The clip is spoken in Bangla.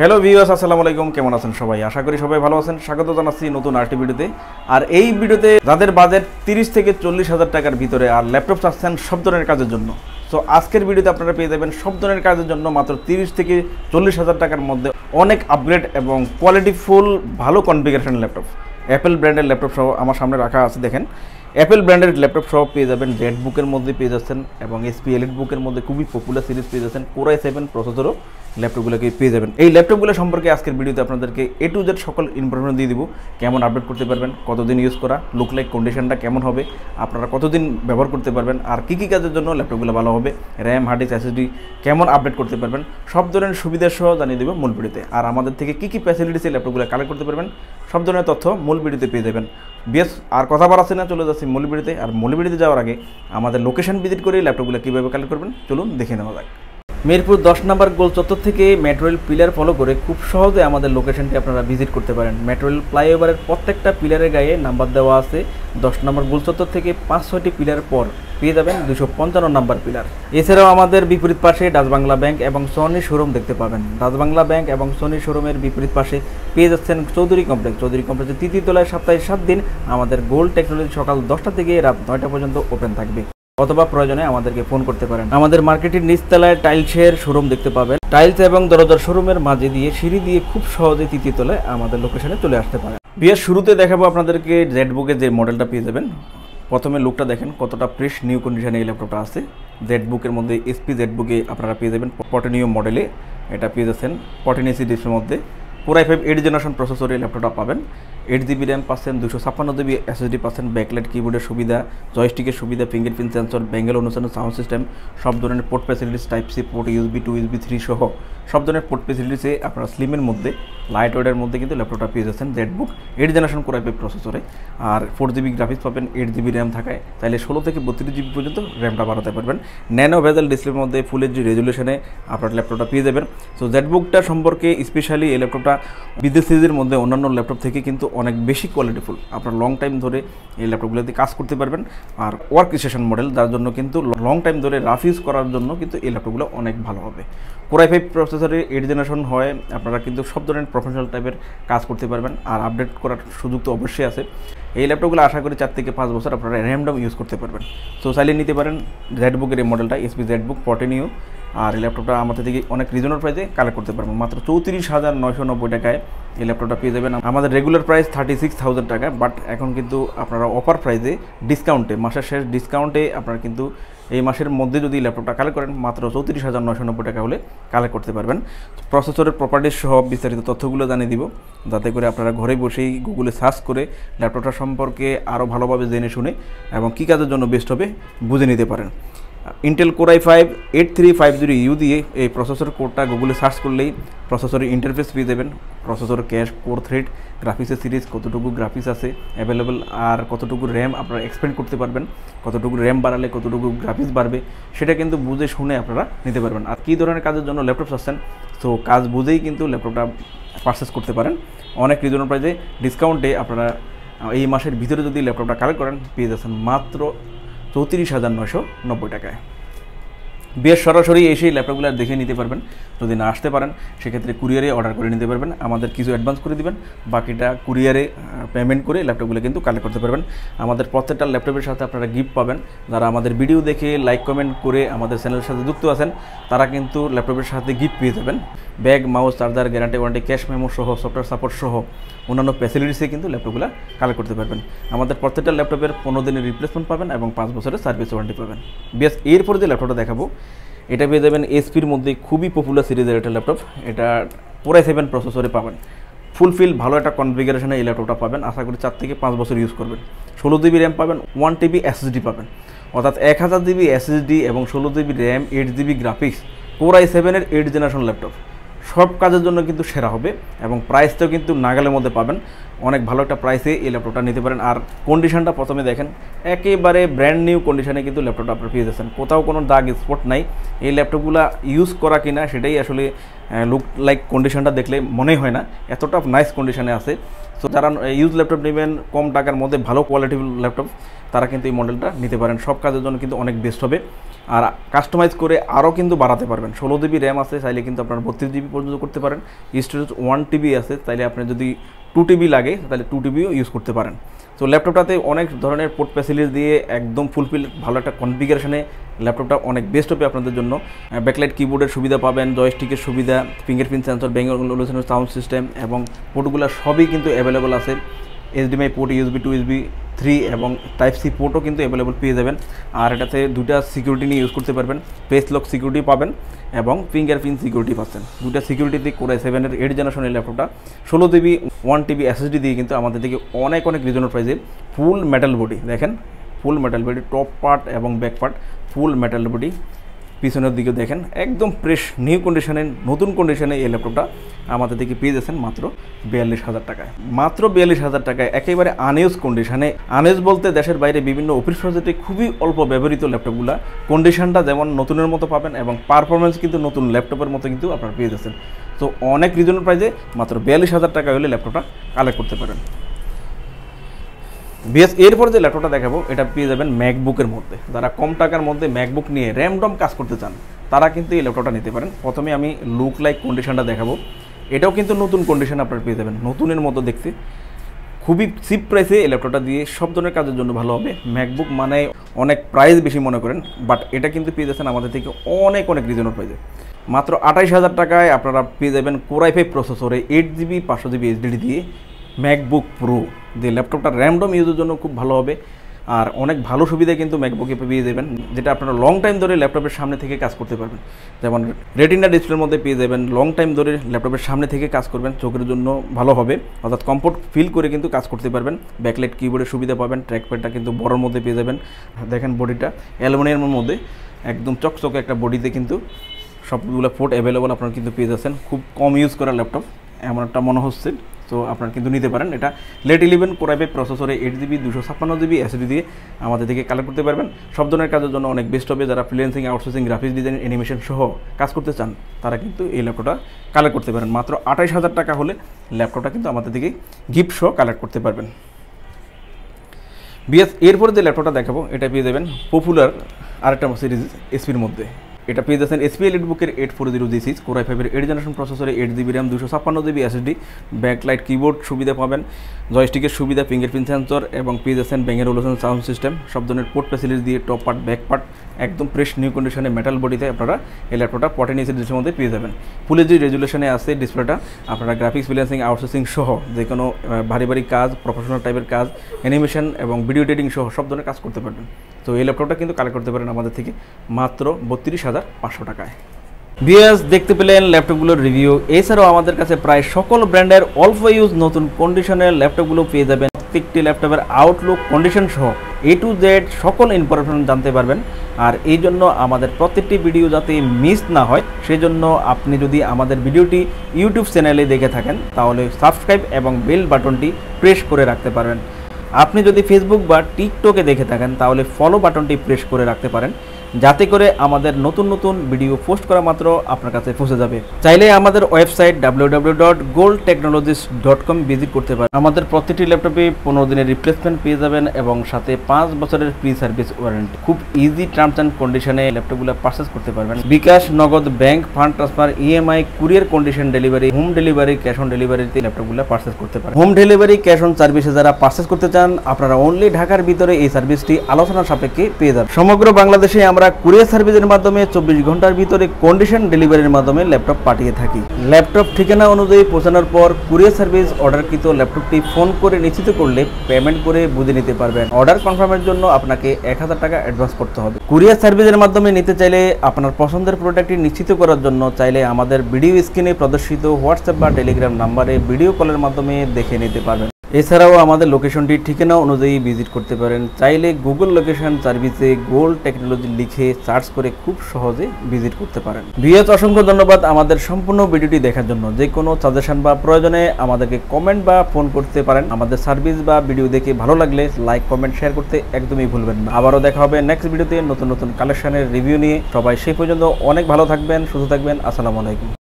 হ্যালো ভিউয়ার্স আসসালামু আলাইকুম। কেমন আছেন সবাই? আশা করি সবাই ভালো আছেন। স্বাগত জানাচ্ছি নতুন আরটি ভিডিওতে। আর এই ভিডিওতে যাদের বাজেট তিরিশ থেকে চল্লিশ হাজার টাকার ভিতরে আর ল্যাপটপ চাচ্ছেন সব ধরনের কাজের জন্য। সো আজকের ভিডিওতে আপনারা পেয়ে যাবেন সব ধরনের কাজের জন্য মাত্র তিরিশ থেকে চল্লিশ হাজার টাকার মধ্যে অনেক আপগ্রেড এবং কোয়ালিটিফুল ভালো কনফিগারেশন ল্যাপটপ অ্যাপেল ব্র্যান্ডের ল্যাপটপ সহ আমার সামনে রাখা আছে, দেখেন। অ্যাপেল ব্র্যান্ডের ল্যাপটপ সহ পেয়ে যাবেন জেড বুকের মধ্যে পেয়ে যাচ্ছেন এবং এসপি এলিট বুকের মধ্যে খুবই পপুলার সিরিজ পেয়ে যাচ্ছেন। কোরাই সেভেন প্রসেসরও ল্যাপটপগুলোকে পেয়ে যাবেন। এই ল্যাপটপগুলো সম্পর্কে আজকের ভিডিওতে আপনাদেরকে এ টু জেড সকল ইনফরমেশন দিয়ে দিব। কেমন আপডেট করতে পারবেন, কতদিন ইউজ করা লুক লাইক কন্ডিশনটা কেমন হবে, আপনারা কতদিন ব্যবহার করতে পারবেন, আর কী কী কাজের জন্য ল্যাপটপগুলো ভালো হবে র্যাম হার্ড ডিস্ক এসএসডি কেমন আপডেট করতে পারবেন, সব ধরনের সুবিধা সহ জানিয়ে দেবো মূল ভিডিওতে। আর আমাদের থেকে কী কী ফ্যাসিলিটিস এই ল্যাপটপগুলো কালেক্ট করতে পারবেন, সব ধরনের তথ্য মূল ভিডিওতে পেয়ে যাবেন। বেশ, আর কথা আছে না, চলে যাচ্ছি মূল আর মূল যাওয়ার আগে আমাদের লোকেশন ভিজিট করে ল্যাপটপগুলো কীভাবে কালেক্ট করবেন, চলুন দেখে নেওয়া যাক। মিরপুর দশ নম্বর গোল চত্বর থেকে মেট্রোয়েল পিলার ফলো করে খুব সহজে আমাদের লোকেশনটি আপনারা ভিজিট করতে পারেন। মেট্রোয়েল ফ্লাইওভারের প্রত্যেকটা পিলারের গায়ে নাম্বার দেওয়া আছে। দশ নম্বর গোল চত্বর থেকে পাঁচ ছয়টি পিলার পর পেয়ে যাবেন দুশো পঞ্চান্ন নম্বর পিলার এছাড়াও আমাদের বিপরীত পাশে ডাচবাংলা ব্যাংক এবং সোনি শোরুম দেখতে পাবেন। ডাচবাংলা ব্যাংক এবং সোনি শোরুমের বিপরীত পাশে পেয়ে যাচ্ছেন চৌধুরী কমপ্লেক্স চৌধুরী কমপ্লেক্সের তৃতীয় তলায় সপ্তাহে সাত দিন আমাদের গোল্ড টেকনোলজি সকাল দশটা থেকে রাত নয়টা পর্যন্ত ওপেন থাকবে। অথবা প্রয়োজনে আমাদেরকে ফোন করতে পারেন। আমাদের মার্কেটের নিচতলায় টাইলসের শোরুম দেখতে পাবেন। টাইলস এবং দরজার শোরুমের মাঝে দিয়ে সিঁড়ি দিয়ে খুব সহজে তৃতীয় তলায় আমাদের লোকেশনে চলে আসতে পারেন। বিয়ের শুরুতে দেখাবো আপনাদেরকে জেড বুকের যে মডেলটা পেয়ে যাবেন। প্রথমে লুকটা দেখেন, কতটা ফ্রেশ নিউ কন্ডিশনে এই ল্যাপটপটা আছে। জেড বুকের মধ্যে এসপি জেড বুকে আপনারা পেয়ে যাবেন। পটেনিও মডেলে এটা পেয়ে যাচ্ছেন। পটেন এসি ডিসের মধ্যে। পুরাই ফাইভ এইট জেনারেশন প্রসেসর এই ল্যাপটপটা পাবেন। এইট জিবি র্যাম পাচ্ছেন দুশো ছাপ্পান্ন জিবি এসএসডি পাচ্ছেন ব্যাকলাইট কিবোর্ডের সুবিধা জয়স্টিকের সুবিধা ফিঙ্গারপ্রিন্ট সেন্সর ব্যাঙ্গেল অনুসারে সাউন্ড সিস্টেম সব ধরনের port facilities type C port USB two USB three সহ সব ধরনের পোর্ট ফ্যাসিলিটিসে আপনারা স্লিমের মধ্যে লাইট ওয়েডের মধ্যে কিন্তু ল্যাপটপটা পেয়ে যাচ্ছেন Z book eight generation core i five প্রসেসরে আর ফোর জিবি গ্রাফিক্স পাবেন এইট জিবি র্যাম থাকায়। তাহলে ষোলো থেকে বত্রিশ জিবি পর্যন্ত র্যামটা বাড়াতে পারবেন। ন্যানো ভেজাল ডিসপ্লের মধ্যে ফুল এইচডি রেজুলেশনে আপনার ল্যাপটপটা পেয়ে যাবেন। সো জেড বুকটা সম্পর্কে স্পেশালি এই ল্যাপটপটা বিদেশ সিরিজের মধ্যে অন্যান্য ল্যাপটপ থেকে কিন্তু অনেক বেশি কোয়ালিটিফুল আপনার লং টাইম ধরে এই ল্যাপটপগুলোতে কাজ করতে পারবেন। আর ওয়ার্ক স্টেশন মডেল যার জন্য কিন্তু লং টাইম ধরে রাফ ইউজ করার জন্য কিন্তু এই ল্যাপটপগুলো অনেক ভালো হবে। কোরাই ফাইভ প্রসেসরের এইট জেনারেশন হয়, আপনারা কিন্তু সব ধরনের প্রফেশনাল টাইপের কাজ করতে পারবেন আর আপডেট করার সুযোগ তো অবশ্যই আছে। এই ল্যাপটপগুলো আশা করি চার থেকে পাঁচ বছর আপনারা র্যামডম ইউজ করতে পারবেন। তো চাইলে নিতে পারেন জেড বুকের এই মডেলটা এসপি জেড বুক পটেনিও আর এই ল্যাপটপটা আমাদের থেকে অনেক রিজনেবল প্রাইসে কালেক্ট করতে পারবেন। মাত্র চৌত্রিশ হাজার নয়শো নব্বই টাকায় এই ল্যাপটপটা পেয়ে যাবেন। আমাদের regular price thirty six thousand টাকা বাট এখন কিন্তু আপনারা অফার প্রাইসে ডিসকাউন্টে মাসের শেষ ডিসকাউন্টে আপনারা কিন্তু এই মাসের মধ্যে যদি ল্যাপটপটা কালেক্ট করেন, মাত্র চৌত্রিশ হাজার নয়শো নব্বই টাকা হলে কালেক্ট করতে পারবেন। প্রসেসরের প্রপার্টিস সহ বিস্তারিত তথ্যগুলো জানিয়ে দিব। যাতে করে আপনারা ঘরে বসেই গুগলে সার্চ করে ল্যাপটপটা সম্পর্কে আরও ভালোভাবে জেনে শুনে এবং কী কাজের জন্য বেস্ট হবে বুঝে নিতে পারেন। Intel core i five eight three five zero U দিয়ে এই প্রসেসর কোডটা গুগলে সার্চ করলেই প্রসেসরের ইন্টারফেস পেয়ে দেবেন প্রসেসর ক্যাশ কোর থ্রেড গ্রাফিক্সের সিরিজ কতটুকু গ্রাফিক্স আছে অ্যাভেলেবেল আর কতটুকু র্যাম আপনারা এক্সপেন্ড করতে পারবেন, কতটুকু র্যাম বাড়ালে কতটুকু গ্রাফিক্স বাড়বে, সেটা কিন্তু বুঝে শুনে আপনারা নিতে পারবেন। আর কী ধরনের কাজের জন্য ল্যাপটপ চাচ্ছেন তো কাজ বুঝেই কিন্তু ল্যাপটপটা পারচেস করতে পারেন। অনেক রিজনেবল প্রাইসে ডিসকাউন্টে আপনারা এই মাসের ভিতরে যদি ল্যাপটপটা কালেক্ট করেন, পেয়ে যাচ্ছেন মাত্র চৌত্রিশ হাজার নয়শো নব্বই টাকায়। বেশ সরাসরি এসেই ল্যাপটপগুলো দেখে নিতে পারবেন। যদি না আসতে পারেন, সেক্ষেত্রে কুরিয়ারে অর্ডার করে নিতে পারবেন। আমাদের কিছু অ্যাডভান্স করে দিবেন। বাকিটা কুরিয়ারে পেমেন্ট করে ল্যাপটপগুলো কিন্তু কালেক্ট করতে পারবেন। আমাদের প্রত্যেকটা ল্যাপটপের সাথে আপনারা গিফট পাবেন। যারা আমাদের ভিডিও দেখে লাইক কমেন্ট করে আমাদের চ্যানেলের সাথে যুক্ত আছেন, তারা কিন্তু ল্যাপটপের সাথে গিফট পেয়ে যাবেন। Bag mouse charger guarantee warranty cash memo সহ সফটওয়্যার সাপোর্ট সহ অন্যান্য ফ্যাসিলিটিসে কিন্তু ল্যাপটপগুলো কালেক্ট করতে পারবেন। আমাদের প্রত্যেকটা ল্যাপটপের পনেরো দিনের রিপ্লেসমেন্ট পাবেন এবং পাঁচ বছরের সার্ভিস ওয়ারেন্টি পাবেন। বেশ, এরপরে যে ল্যাপটপটা দেখাবো এটা পেয়ে যাবেন এসপির মধ্যে খুবই পপুলার সিরিজের একটা ল্যাপটপ এটা পুরাই সেভেন প্রসেসরে পাবেন। ফুলফিল ভালো একটা কনফিগারেশনে এই ল্যাপটপটা পাবেন। আশা করি চার থেকে পাঁচ বছর ইউজ করবেন। ষোলো জিবি র্যাম পাবেন ওয়ান টিবি এসএসডি পাবেন। অর্থাৎ এক হাজার জিবি এসএসডি এবং ষোলো GB RAM eight GB graphics পুরাই সেভেনের এইট জেনারেশন ল্যাপটপ সব কাজের জন্য কিন্তু সেরা হবে এবং প্রাইসটাও কিন্তু নাগালের মধ্যে পাবেন। অনেক ভালো একটা প্রাইসে এই ল্যাপটপটা নিতে পারেন। আর কন্ডিশনটা প্রথমে দেখেন, একেবারে ব্র্যান্ড নিউ কন্ডিশনে কিন্তু ল্যাপটপটা আপনার পেয়ে যাচ্ছেন। কোথাও কোনো দাগ স্পট নাই। এই ল্যাপটপগুলো ইউজ করা কিনা সেটাই আসলে লুক লাইক কন্ডিশনটা দেখলে মনেই হয় না। এতটা নাইস কন্ডিশনে আছে। সো যারা ইউজ ল্যাপটপ নেবেন, কম টাকার মধ্যে ভালো কোয়ালিটির ল্যাপটপ তারা কিন্তু এই মডেলটা নিতে পারেন। সব কাজের জন্য কিন্তু অনেক বেস্ট হবে। আর কাস্টমাইজ করে আরও কিন্তু বাড়াতে পারবেন। ষোলো জিবি র্যাম আছে, চাইলে কিন্তু আপনার বত্রিশ জিবি পর্যন্ত করতে পারেন। স্টোরেজ ওয়ান টিবি আছে তাইলে আপনি যদি টু টিবি লাগে, তাহলে টু টিবিও ইউজ করতে পারেন। তো ল্যাপটপটাতে অনেক ধরনের পোর্ট ফ্যাসিলিটি দিয়ে একদম ফুলফিল ভালো একটা কনফিগারেশনে ল্যাপটপটা অনেক বেস্ট হবে আপনাদের জন্য। ব্যাকলাইট কিবোর্ডের সুবিধা পাবেন জয়স্টিকের সুবিধা ফিঙ্গারপ্রিন্ট সেন্সর ব্যাঙ্গল সাউন্ড সিস্টেম এবং পোর্টগুলো সবই কিন্তু অ্যাভেলেবল আছে। HDMI port USB two USB three এবং টাইপ সি পোর্টও কিন্তু অ্যাভেলেবল পেয়ে যাবেন। আর এটাতে দুটা সিকিউরিটি নিয়ে ইউজ করতে পারবেন। ফেস লক সিকিউরিটি পাবেন এবং ফিঙ্গারপ্রিন্ট সিকিউরিটি পাচ্ছেন। দুটা সিকিউরিটিতে করে সেভেনের এইট জেনারেশনের ল্যাপটপটা ষোলো জিবি ওয়ান টিবি এসএসডি দিয়ে কিন্তু আমাদের থেকে অনেক অনেক রিজনাল প্রাইজে ফুল মেটাল বডি দেখেন? Full metal body top part এবং back part full metal body পিছনের দিকে দেখেন, একদম ফ্রেশ নিউ কন্ডিশনে নতুন কন্ডিশনে এই ল্যাপটপটা আমাদের থেকে পেয়ে যাচ্ছেন মাত্র বিয়াল্লিশ হাজার টাকায়। মাত্র বিয়াল্লিশ হাজার টাকায় একেবারে আনইউজ কন্ডিশনে আনইউজ বলতে দেশের বাইরে বিভিন্ন অফিস প্রজেক্টে খুবই অল্প ব্যবহৃত ল্যাপটপগুলো কন্ডিশনটা যেমন নতুনের মতো পাবেন এবং পারফরমেন্স কিন্তু নতুন ল্যাপটপের মতো কিন্তু আপনারা পেয়ে যাচ্ছেন। তো অনেক রিজনাল প্রাইজে মাত্র বিয়াল্লিশ হাজার টাকা হলে ল্যাপটপটা কালেক্ট করতে পারেন। বিএস, এরপর যে ল্যাপটপটা দেখাবো, এটা পেয়ে যাবেন ম্যাকবুকের মধ্যে। যারা কম টাকার মধ্যে ম্যাকবুক নিয়ে র্যামডম কাজ করতে চান, তারা কিন্তু এই ল্যাপটপটা নিতে পারেন। প্রথমে আমি লুক লাইক কন্ডিশনটা দেখাবো। এটাও কিন্তু নতুন কন্ডিশন আপনারা পেয়ে যাবেন, নতুনের মতো দেখতে। খুবই চিপ প্রাইসে এই ল্যাপটপটা দিয়ে সব ধরনের কাজের জন্য ভালো হবে। ম্যাকবুক মানে অনেক প্রাইস বেশি মনে করেন বাট এটা কিন্তু পেয়ে যাচ্ছেন আমাদের থেকে অনেক অনেক রিজনের প্রাইসে মাত্র আঠাইশ হাজার টাকায় আপনারা পেয়ে যাবেন কোরাই ফাইভ প্রসেসরে এইট জিবি পাঁচশো জিবি এইচডিডি দিয়ে। ম্যাকবুক প্রো যে ল্যাপটপটা র্যামডম ইউজের জন্য খুব ভালো হবে। আর অনেক ভালো সুবিধা কিন্তু ম্যাকবুকে পেয়ে যাবেন, যেটা আপনারা লং টাইম ধরে ল্যাপটপের সামনে থেকে কাজ করতে পারবেন। যেমন রেটিনা ডিসপ্লের মধ্যে পেয়ে যাবেন লং টাইম ধরে ল্যাপটপের সামনে থেকে কাজ করবেন, চোখের জন্য ভালো হবে। অর্থাৎ কমফোর্ট ফিল করে কিন্তু কাজ করতে পারবেন। ব্যাকলাইট কিবোর্ডের সুবিধা পাবেন ট্র্যাকপ্যাডটা কিন্তু বড়োর মধ্যে পেয়ে যাবেন। দেখেন বডিটা অ্যালুমিনিয়ামের মধ্যে একদম চকচকে একটা বডিতে কিন্তু সবগুলো পোর্ট অ্যাভেলেবল আপনারা কিন্তু পেয়ে যাচ্ছেন। খুব কম ইউজ করা ল্যাপটপ এমন একটা মনে হচ্ছে। তো আপনারা কিন্তু নিতে পারেন। এটা লেট ইলেভেন কোরাইপে প্রসেসরে এইট জিবি, দুশো ছাপ্পান্ন জিবি এসডি দিয়ে আমাদের থেকে কালেক্ট করতে পারবেন। সব ধরনের কাজের জন্য অনেক বেস্ট হবে। যারা freelancing outsourcing graphics design animation সহ কাজ করতে চান, তারা কিন্তু এই ল্যাপটপটা কালেক্ট করতে পারেন। মাত্র আঠাইশ হাজার টাকা হলে ল্যাপটপটা কিন্তু আমাদের থেকে গিফট সহ কালেক্ট করতে পারবেন। বিএস, এরপরে যে ল্যাপটপটা দেখাবো, এটা পেয়ে যাবেন পপুলার আরেকটা সিরিজ এসপির মধ্যে। এটা পেয়ে যাচ্ছেন এসপি এলিট বুকের eight four zero G six core i ফাইভের এইট জেনারেশন প্রসেসরে এইট জিবি র্যাম দুশো ছাপ্পান্ন জিবি এসএসডি ব্যাকলাইট কিবোর্ড সুবিধা পাবেন জয়স্টিকের সুবিধা ফিঙ্গারপ্রিন্ট সেন্সর এবং পেয়ে যাচ্ছেন ব্যাঙ্গের ওলোশন সাউন্ড সিস্টেম সব ধরনের পোর্ট ফ্যাসিলিটি দিয়ে টপ পার্ট ব্যাক পার্ট একদম ফ্রেশ নিউ কন্ডিশনে মেটাল বডিতে আপনারা এই ল্যাপটপটা পটেন ইঞ্চি ডিসপ্লের মধ্যে পেয়ে যাবেন। ফুল এইচডি রেজুলেশনে আছে ডিসপ্লেটা আপনারা গ্রাফিক্স ফ্রিল্যান্সিং আউটসোর্সিং সহ যে কোনো ভারী ভারী কাজ প্রফেশনাল টাইপের কাজ অ্যানিমেশন এবং ভিডিও এডিটিং সহ সব ধরনের কাজ করতে পারবেন। তো এই ল্যাপটপটা কিন্তু কালেক্ট করতে পারেন আমাদের থেকে মাত্র বত্রিশ হাজার পাঁচশো টাকায়। বিএস দেখতে পেলেন ল্যাপটপগুলোর রিভিউ এছাড়াও আমাদের কাছে প্রায় সকল ব্র্যান্ডের অল্প ইউজ নতুন কন্ডিশনের ল্যাপটপগুলো পেয়ে যাবেন। প্রত্যেকটি ল্যাপটপের আউটলুক কন্ডিশন সহ এ টু জেড সকল ইনফরমেশন জানতে পারবেন। আর এই জন্য আমাদের প্রত্যেকটি ভিডিও যাতে মিস না হয়, সেজন্য আপনি যদি আমাদের ভিডিওটি ইউটিউব চ্যানেলে দেখে থাকেন, তাহলে সাবস্ক্রাইব এবং বেল বাটনটি প্রেস করে রাখতে পারবেন। আপনি যদি ফেসবুক বা টিকটকে দেখে থাকেন তাহলে ফলো বাটনটি প্রেস করে রাখতে পারেন। যাতে করে আমাদের নতুন নতুন ভিডিও পোস্ট করা মাত্র আপনার কাছে পৌঁছে যাবে। চাইলে আমাদের website W W dot gold dot com visit করতে পারেন আমাদের প্রতিটি ল্যাপটপে পনেরো দিনের রিপ্লেসমেন্ট পেয়ে যাবেন এবং সাথে পাঁচ বছরের ফ্রি সার্ভিস ওয়ারেন্টি খুব ইজি টার্মস অ্যান্ড কন্ডিশনে ল্যাপটপগুলো পারচেস করতে পারবেন bKash Nagad bank fund transfer EMI courier condition delivery home delivery cash on ডেলিভারিতে ল্যাপটপগুলো পারচেস করতে পারেন হোম ডেলিভারি ক্যাশ অন সার্ভিসে যারা পারচেস করতে চান আপনারা অনলি ঢাকার ভিতরে এই সার্ভিসটি আলোচনার সাপেক্ষে পেয়ে যাবেন সমগ্র বাংলাদেশে আমরা কুরিয়ার সার্ভিসের মাধ্যমে চব্বিশ ঘণ্টার ভিতরে কন্ডিশন ডেলিভারির মাধ্যমে ল্যাপটপ পাঠিয়ে থাকি। ল্যাপটপ ঠিকানা অনুযায়ী পৌঁছানোর পর কুরিয়ার সার্ভিস অর্ডারকৃত ল্যাপটপটি ফোন করে নিশ্চিত করলে পেমেন্ট করে বুঝে নিতে পারবেন। অর্ডার কনফার্মের জন্য আপনাকে এক হাজার টাকা অ্যাডভান্স করতে হবে। কুরিয়ার সার্ভিসের মাধ্যমে নিতে চাইলে আপনার পছন্দের প্রোডাক্টটি নিশ্চিত করার জন্য চাইলে আমাদের ভিডিও স্ক্রিনে প্রদর্শিত হোয়াটসঅ্যাপ বা টেলিগ্রাম নাম্বারে ভিডিও কলের মাধ্যমে দেখে নিতে পারবেন। এছাড়াও আমাদের লোকেশনটি ঠিকানা অনুযায়ী ভিজিট করতে পারেন। চাইলে গুগল লোকেশন সার্ভিসে গোল্ড টেকনোলজি লিখে সার্চ করে খুব সহজে ভিজিট করতে পারেন। বিএস অসংখ্য ধন্যবাদ আমাদের সম্পূর্ণ ভিডিওটি দেখার জন্য। যে কোনো সাজেশন বা প্রয়োজনে আমাদেরকে কমেন্ট বা ফোন করতে পারেন। আমাদের সার্ভিস বা ভিডিও দেখে ভালো লাগলে লাইক কমেন্ট শেয়ার করতে একদমই ভুলবেন না। আবারও দেখা হবে নেক্সট ভিডিওতে নতুন নতুন কালেকশনের রিভিউ নিয়ে। সবাই সেই পর্যন্ত অনেক ভালো থাকবেন, সুস্থ থাকবেন। আসসালামু আলাইকুম।